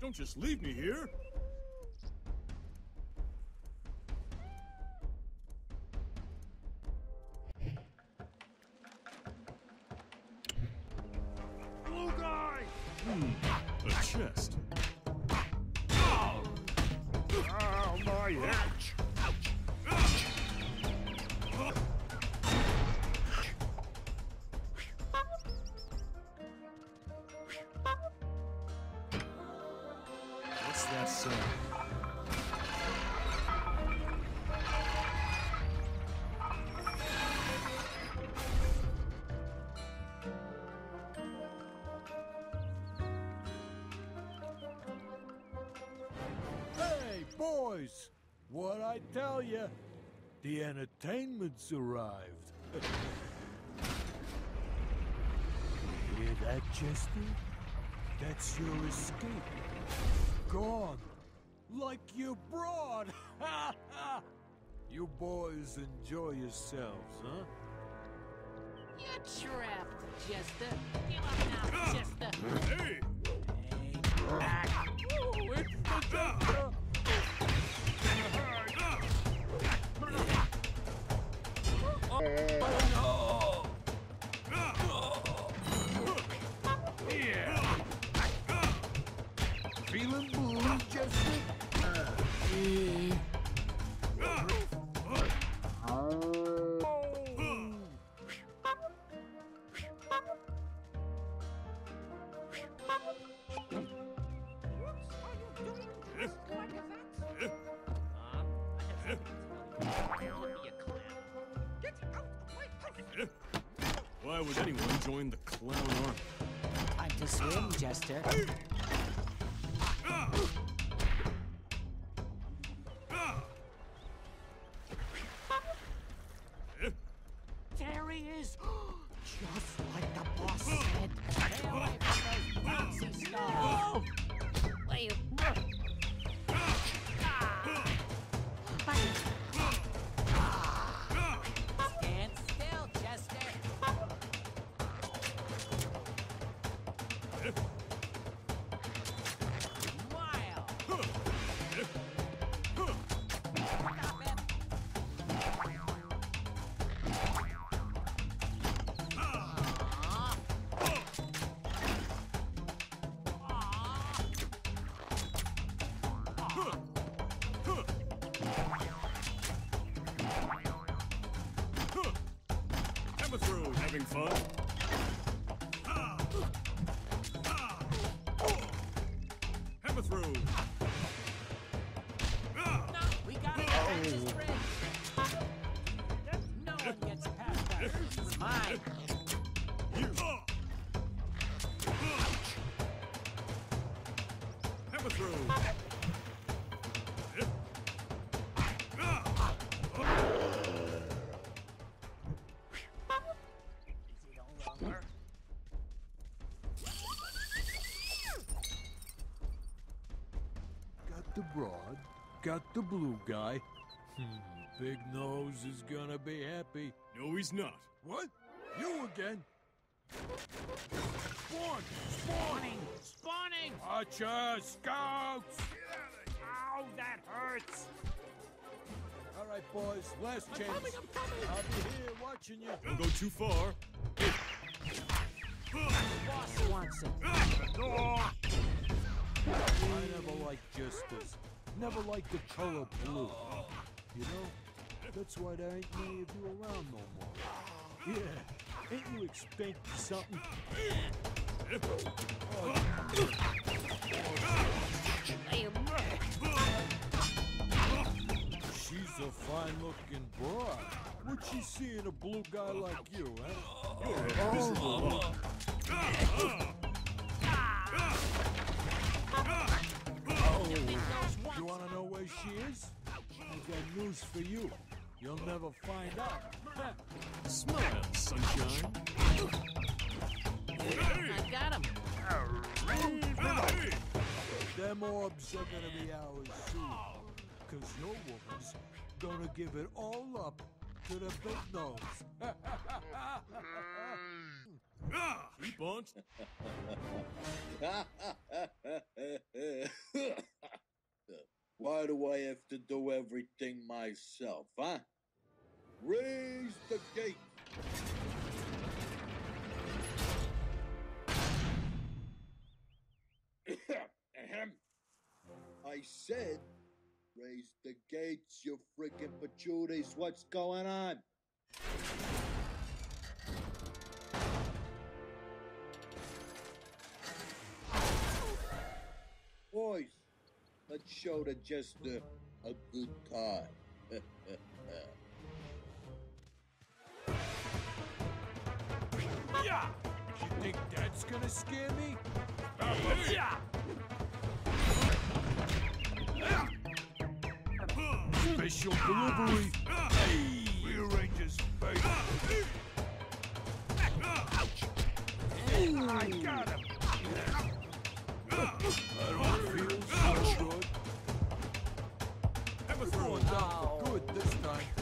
Don't just leave me here. That sound? Hey, boys! What I tell you? The entertainment's arrived. Hear that, Jester? That's your escape. Gone. Like you brought. you boys enjoy yourselves, huh? You're trapped, Jester. Give up now, Jester. Hey! Oh, it's the Jester! Feeling Why would anyone join the clown army? Time to swim, Jester. Ah! Mine. Throw. Got the broad, got the blue guy. Hmm, Big Nose is gonna be happy. No, he's not. What? You again? Spawn! Spawning! Spawning! Archer! Scouts! Ow, that hurts! All right, boys, last chance. coming, I'm coming. I'll be here watching you. Don't go too far. Boss wants it. I never liked Justice. Never liked the color blue. You know, that's why there ain't many of you around no more. Yeah, ain't you expecting something? She's a fine-looking broad. What'd she see in a blue guy like you, huh? You're a one. Oh, you wanna know where she is? I got news for you. You'll never find out. Smile, sunshine. I got him. Them orbs are gonna be ours soon. Cause your woman's gonna give it all up to the big nose. He bunched. Why do I have to do everything myself, huh? Raise the gate. Ahem. I said, raise the gates, you freaking patooties. What's going on? Show the jester a good time. Yeah! You think that's gonna scare me? Yeah! Special delivery. Rearrange his face. I got him! I down good this time.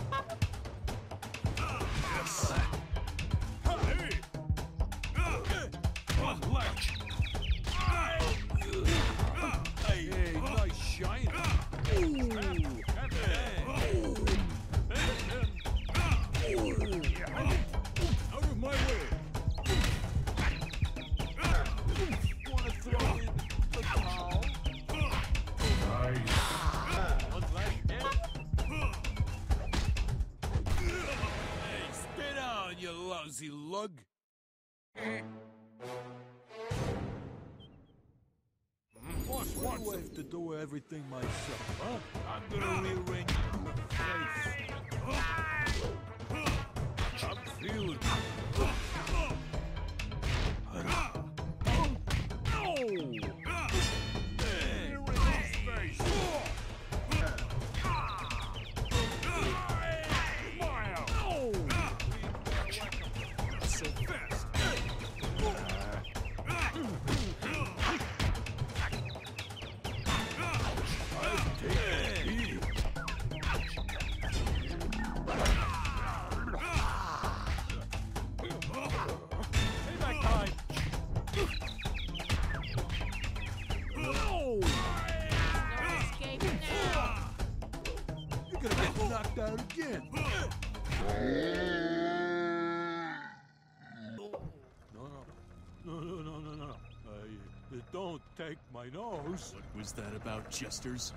Stay down, you lousy lug. Boss Why wants do I have to do everything myself, huh? I'm gonna rearrange your face. I'm feeling So my nose. What was that about, Jesters?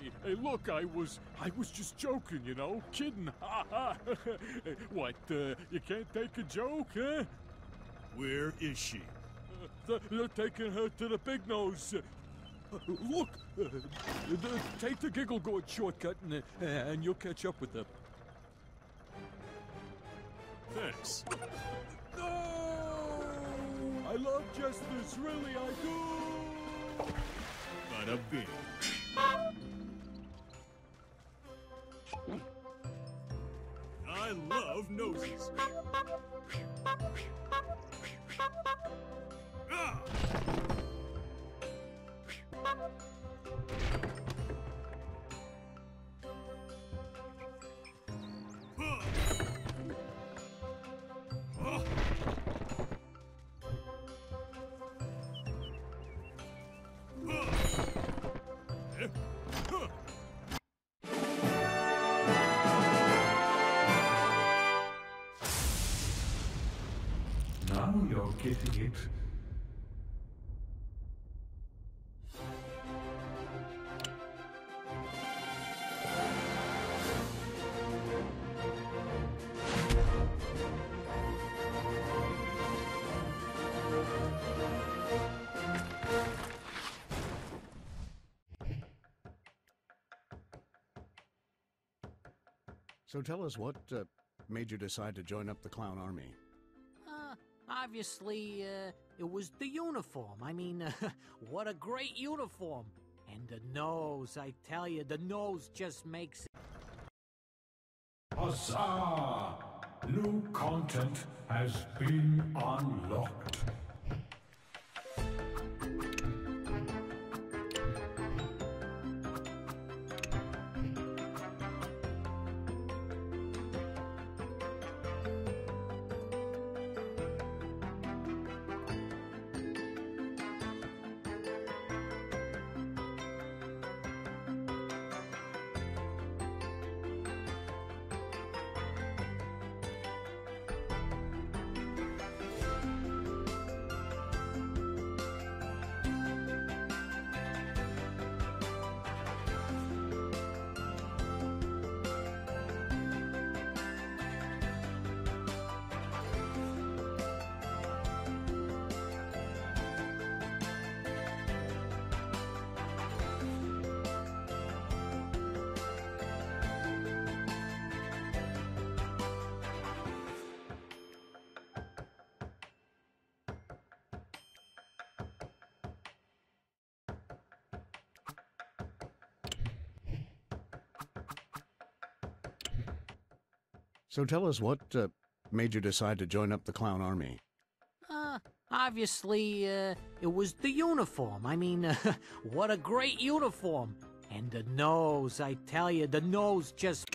Hey, hey, look, I was, I was just joking, you know, kidding. Ha ha. what? Uh, you can't take a joke, huh? Where is she? Uh, they're taking her to the big nose. Uh, look, uh, take the giggle gourd shortcut, and, uh, and you'll catch up with them. Thanks. No! I love jesters, really, I do. Bada bing. I love noses. Ah! Getting it. So tell us what uh, made you decide to join up the clown army? Obviously, uh, it was the uniform. I mean, uh, what a great uniform. And the nose, I tell you, the nose just makes it. Huzzah! New content has been unlocked. So tell us what uh, made you decide to join up the clown army? Uh, obviously, uh, it was the uniform. I mean, uh, what a great uniform. And the nose, I tell you, the nose just.